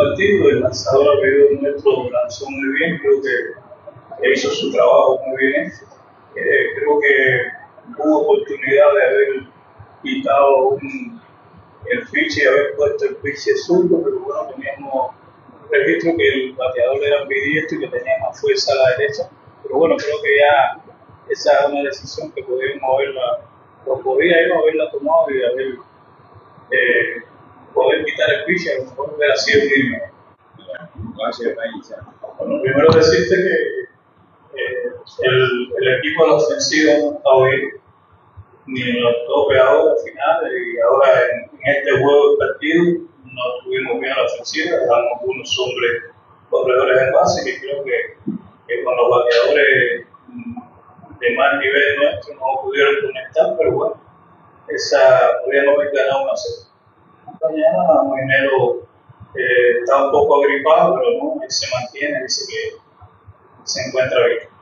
partido, el lanzador Albedo nuestro lanzó muy bien, creo que hizo su trabajo muy bien. Eh, creo que hubo oportunidad de haber quitado un, el fiche y haber puesto el fiche zurdo, pero bueno, teníamos registro que el bateador era ambidiestro y que tenía más fuerza a la derecha. Pero bueno, creo que ya esa es una decisión que podíamos haberla, o podía haberla tomado y haber quitar el a Bueno, primero decirte que eh, el, el, equipo de la ofensiva no está bien, ni en los dos pegadores al final, y ahora en, este juego de partido no tuvimos bien la ofensiva, dejamos unos hombres corredores en base, que creo que, que con los bateadores de más nivel nuestro no pudieron conectar, pero bueno, esa podríamos haber ganado una serie mañana Moinero eh, está un poco agripado, pero no, se mantiene, dice que se encuentra bien.